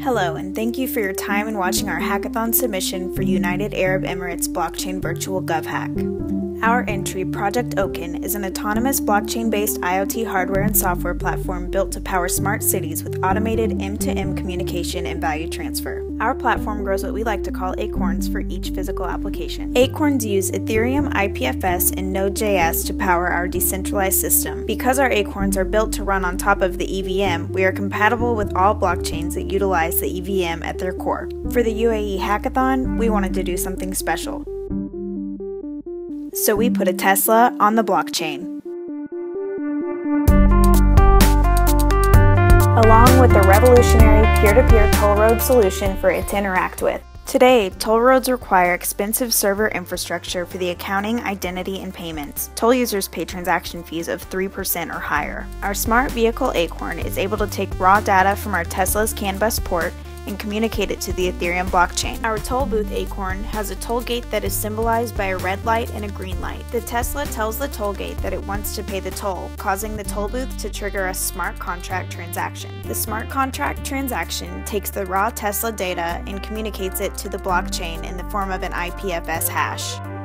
Hello, and thank you for your time in watching our hackathon submission for United Arab Emirates Blockchain Virtual GovHack. Our entry, Project Oaken, is an autonomous blockchain based IoT hardware and software platform built to power smart cities with automated M 2 M communication and value transfer. Our platform grows what we like to call acorns for each physical application. Acorns use Ethereum, IPFS, and Node.js to power our decentralized system. Because our acorns are built to run on top of the EVM, we are compatible with all blockchains that utilize the EVM at their core. For the UAE Hackathon, we wanted to do something special so we put a Tesla on the blockchain. Along with a revolutionary peer to peer toll road solution for it to interact with. Today, toll roads require expensive server infrastructure for the accounting, identity, and payments. Toll users pay transaction fees of 3% or higher. Our smart vehicle Acorn is able to take raw data from our Tesla's CAN bus port and communicate it to the Ethereum blockchain. Our toll booth Acorn has a toll gate that is symbolized by a red light and a green light. The Tesla tells the toll gate that it wants to pay the toll, causing the toll booth to trigger a smart contract transaction. The smart contract transaction takes the raw Tesla data and communicates it to the blockchain in the form of an IPFS hash.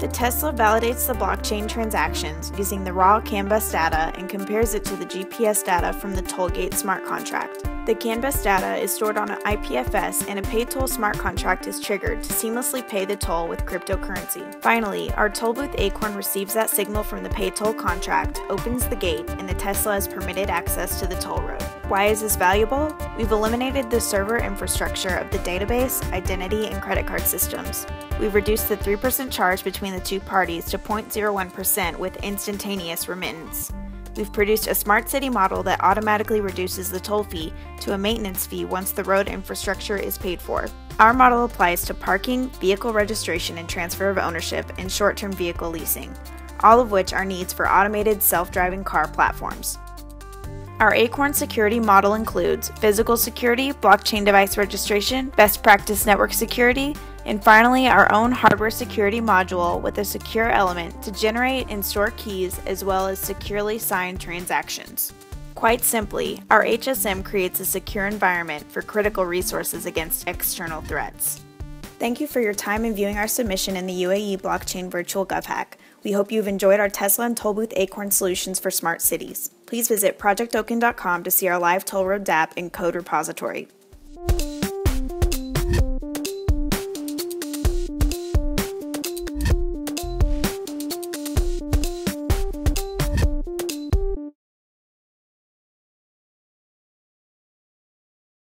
The Tesla validates the blockchain transactions using the raw CAN bus data and compares it to the GPS data from the tollgate smart contract. The CAN bus data is stored on an IPFS and a pay toll smart contract is triggered to seamlessly pay the toll with cryptocurrency. Finally, our toll booth Acorn receives that signal from the pay toll contract, opens the gate, and the Tesla has permitted access to the toll road. Why is this valuable? We've eliminated the server infrastructure of the database, identity, and credit card systems. We've reduced the 3% charge between the two parties to 0.01% with instantaneous remittance. We've produced a smart city model that automatically reduces the toll fee to a maintenance fee once the road infrastructure is paid for. Our model applies to parking, vehicle registration and transfer of ownership, and short term vehicle leasing, all of which are needs for automated self driving car platforms. Our Acorn security model includes physical security, blockchain device registration, best practice network security, and finally our own hardware security module with a secure element to generate and store keys as well as securely sign transactions. Quite simply, our HSM creates a secure environment for critical resources against external threats. Thank you for your time in viewing our submission in the UAE Blockchain Virtual GovHack. We hope you've enjoyed our Tesla and Tollbooth Acorn solutions for smart cities. Please visit projectoaken.com to see our live toll road DApp and code repository.